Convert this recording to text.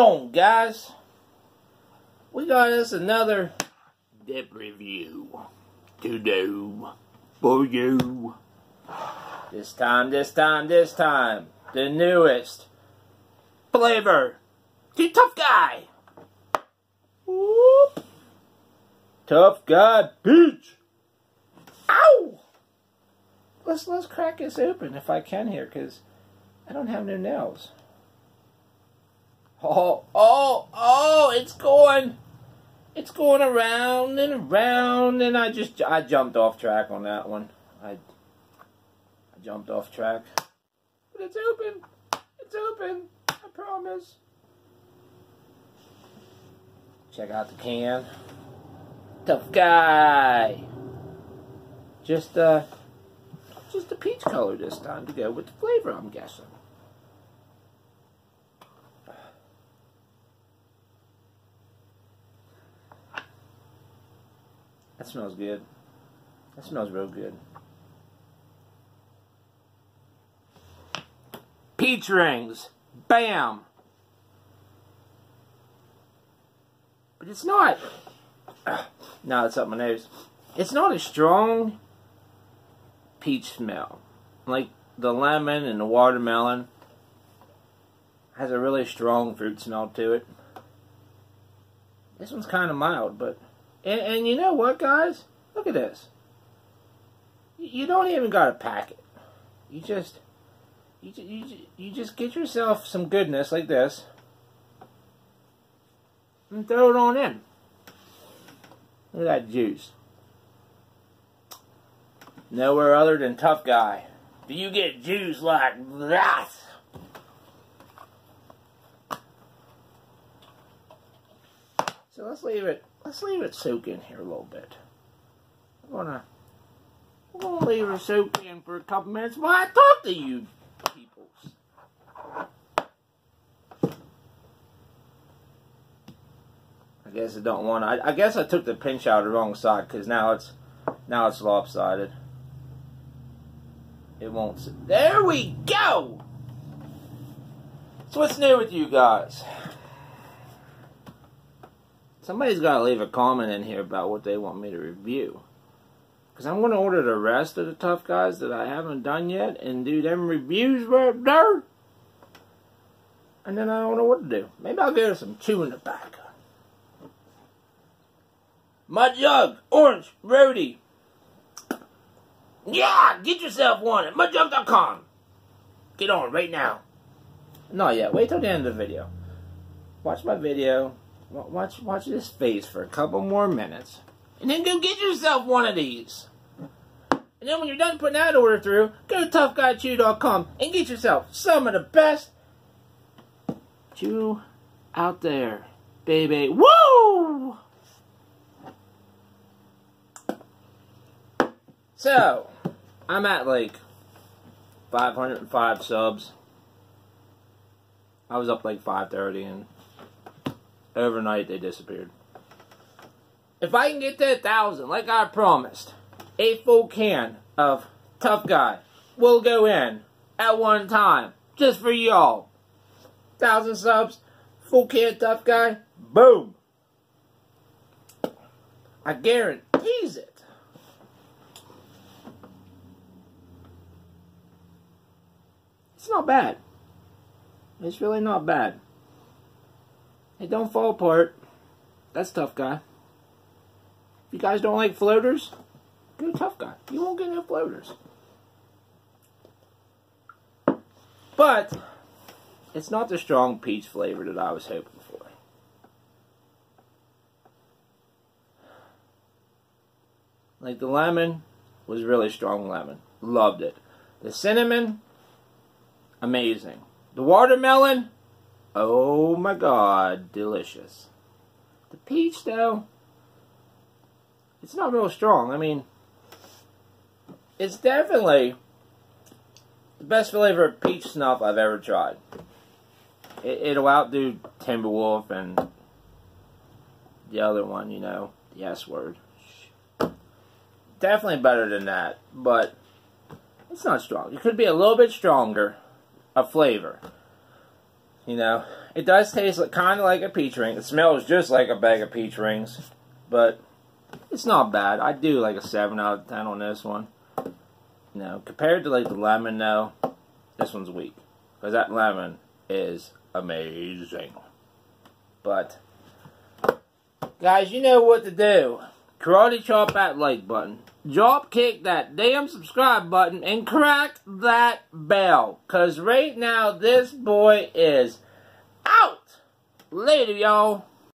on, guys? We got us another dip review to do for you. This time, this time, this time, the newest flavor to Tough Guy. Whoop. Tough Guy Peach. Ow! Let's let's crack this open if I can here, cause I don't have no nails. Oh, oh, oh, it's going. It's going around and around, and I just, I jumped off track on that one. I, I jumped off track. But it's open. It's open. I promise. Check out the can. Tough guy. Just, uh, just a peach color this time to go with the flavor, I'm guessing. That smells good. That smells real good. Peach rings. Bam. But it's not. Now it's up my nose. It's not a strong peach smell. Like the lemon and the watermelon has a really strong fruit smell to it. This one's kind of mild, but and, and you know what, guys? Look at this. You don't even got to pack it. You just, you, you, you just get yourself some goodness like this and throw it on in. Look at that juice. Nowhere other than Tough Guy do you get juice like that. So let's leave it let's leave it soak in here a little bit. Gonna we're gonna leave it soak in for a couple minutes while I talk to you peoples. I guess I don't want. I, I guess I took the pinch out the wrong side because now it's now it's lopsided. It won't. Sit. There we go. So what's new with you guys? Somebody's got to leave a comment in here about what they want me to review. Because I'm going to order the rest of the tough guys that I haven't done yet and do them reviews right there. And then I don't know what to do. Maybe I'll get some chewing tobacco. Mud Jug, orange, roadie. Yeah, get yourself one at mudjug.com. Get on right now. Not yet. Wait till the end of the video. Watch my video. Watch, watch this face for a couple more minutes. And then go get yourself one of these. And then when you're done putting that order through, go to toughguychew.com and get yourself some of the best chew out there, baby. Woo! So, I'm at like 505 subs. I was up like 530 and overnight they disappeared. If I can get to a thousand, like I promised, a full can of Tough Guy will go in at one time, just for y'all. Thousand subs, full can Tough Guy, boom. I guarantees it. It's not bad. It's really not bad. Hey, don't fall apart. That's tough guy. If you guys don't like floaters, go tough guy. You won't get no floaters. But it's not the strong peach flavor that I was hoping for. Like the lemon was really strong lemon. Loved it. The cinnamon, amazing. The watermelon, Oh my god, delicious. The peach, though, it's not real strong. I mean, it's definitely the best flavor of peach snuff I've ever tried. It, will outdo Timberwolf and the other one, you know, the S word. Definitely better than that, but it's not strong. It could be a little bit stronger of flavor. You know, it does taste like, kind of like a peach ring. It smells just like a bag of peach rings, but it's not bad. I do like a 7 out of 10 on this one. You know, compared to like the lemon though, this one's weak. Because that lemon is amazing. But, guys, you know what to do. Karate chop that like button. Drop kick that damn subscribe button and crack that bell. Cause right now this boy is out. Later, y'all.